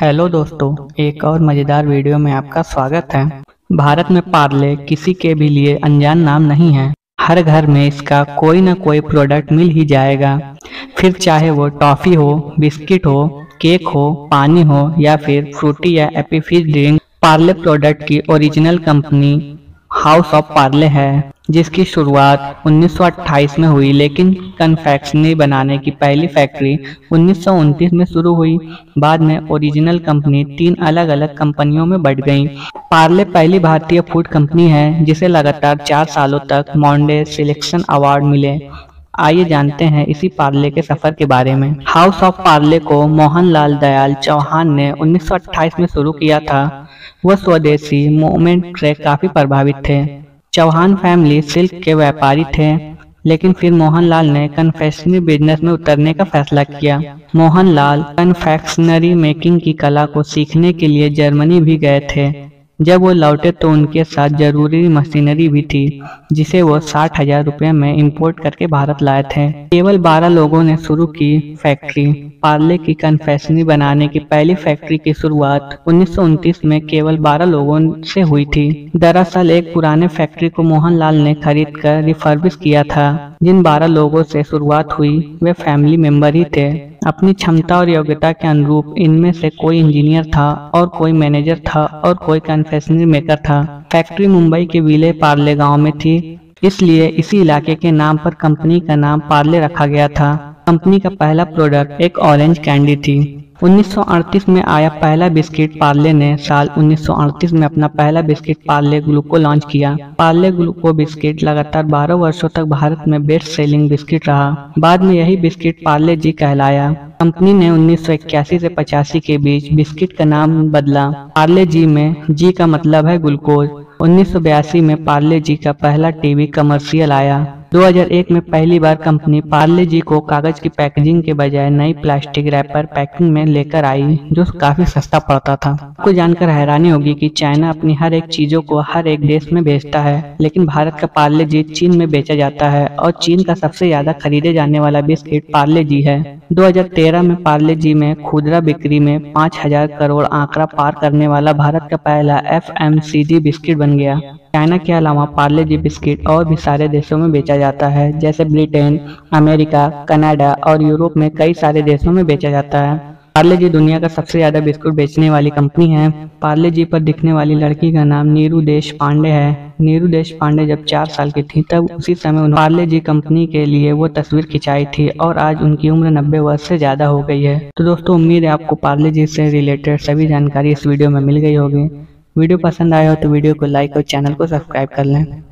Hello दोस्तों, एक और मज़ेदार वीडियो में आपका स्वागत है। भारत में पार्ले किसी के भी लिए अनजान नाम नहीं है। हर घर में इसका कोई ना कोई प्रोडक्ट मिल ही जाएगा। फिर चाहे वो टॉफ़ी हो बिस्किट हो केक हो, पानी हो, या फिर फ्रूटी या एपी फिज ड्रिंक पार्ले प्रोडक्ट की ओरिजिनल कंपनी हाउस ऑफ़ पार्ले है। जिसकी शुरुआत 1928 में हुई, लेकिन कन्फेक्शनरी बनाने की पहली फैक्ट्री उन्नीस सौ उनतीस में शुरू हुई। बाद में ओरिजिनल कंपनी तीन अलग अलग कंपनियों में बढ़ गई। पार्ले पहली भारतीय फ़ूड कंपनी है, जिसे लगातार चार सालों तक मॉन्डे सिलेक्शन अवार्ड मिले। आइए जानते हैं इसी पार्ले के सफ़र के बारे में। हाउस ऑफ़ पार्ले को मोहनलाल दयाल चौहान ने 1928 में शुरू किया था। वह स्वदेशी मूवमेंट से काफ़ी प्रभावित थे। चौहान फैमिली सिल्क के व्यापारी थे, लेकिन फिर मोहनलाल ने कन्फेक्शनरी बिज़नेस में उतरने का फैसला किया। मोहनलाल कन्फेक्शनरी मेकिंग की कला को सीखने के लिए जर्मनी भी गए थे। जब वो लौटे तो उनके साथ ज़रूरी मशीनरी भी थी, जिसे वो साठ हज़ार रुपये में इंपोर्ट करके भारत लाए थे। केवल बारह लोगों ने शुरू की फैक्ट्री पार्ले की कन्फेक्शनरी बनाने की पहली फैक्ट्री की शुरुआत उन्नीस सौ उनतीस में केवल बारह लोगों से हुई थी। दरअसल एक पुराने फैक्ट्री को मोहनलाल ने खरीद कर रिफर्बिश किया था। जिन बारह लोगों से शुरुआत हुई, वे फैमिली मेंबर ही थे। अपनी क्षमता और योग्यता के अनुरूप इनमें से कोई इंजीनियर था और कोई मैनेजर था और कोई कन्फेक्शनरी मेकर था। फैक्ट्री मुंबई के विले पार्ले गाँव में थी। इसलिए इसी इलाके के नाम पर कंपनी का नाम पार्ले रखा गया था। कंपनी का पहला प्रोडक्ट एक ऑरेंज कैंडी थी। 1938 में आया पहला बिस्किट पार्ले ने। साल 1938 में अपना पहला बिस्किट पार्ले ग्लूको लॉन्च किया। पार्ले ग्लूको बिस्किट लगातार 12 वर्षों तक भारत में बेस्ट सेलिंग बिस्किट रहा। बाद में यही बिस्किट पार्ले जी कहलाया। कंपनी ने उन्नीस से पचासी के बीच बिस्किट का नाम बदला। पार्ले जी में जी का मतलब है ग्लूकोज। उन्नीस सौ बयासी में पार्ले जी का पहला टीवी कमर्शियल आया। 2001 में पहली बार कंपनी पार्ले जी को कागज़ की पैकेजिंग के बजाय नई प्लास्टिक रैपर पैकिंग में लेकर आई, जो काफ़ी सस्ता पड़ता था। आपको जानकर हैरानी होगी कि चाइना अपनी हर एक चीज़ों को हर एक देश में बेचता है, लेकिन भारत का पार्ले जी चीन में बेचा जाता है और चीन का सबसे ज़्यादा खरीदे जाने वाला बिस्किट पार्ले जी है। 2013 में पार्ले जी में खुदरा बिक्री में 5000 करोड़ आंकड़ा पार करने वाला भारत का पहला एफएमसीजी बिस्किट बन गया। चाइना के अलावा पार्ले जी बिस्किट और भी सारे देशों में बेचा जाता है, जैसे ब्रिटेन, अमेरिका, कनाडा और यूरोप में कई सारे देशों में बेचा जाता है। पार्ले जी दुनिया का सबसे ज़्यादा बिस्कुट बेचने वाली कंपनी है। पार्ले जी पर दिखने वाली लड़की का नाम नीरू देश पांडे है। नीरू देश पांडे जब चार साल की थी, तब उसी समय उन्होंने पार्ले जी कंपनी के लिए वो तस्वीर खिंचाई थी और आज उनकी उम्र नब्बे वर्ष से ज़्यादा हो गई है। तो दोस्तों, उम्मीद है आपको पार्ले जी से रिलेटेड सभी जानकारी इस वीडियो में मिल गई होगी। वीडियो पसंद आया हो तो वीडियो को लाइक और चैनल को सब्सक्राइब कर लें।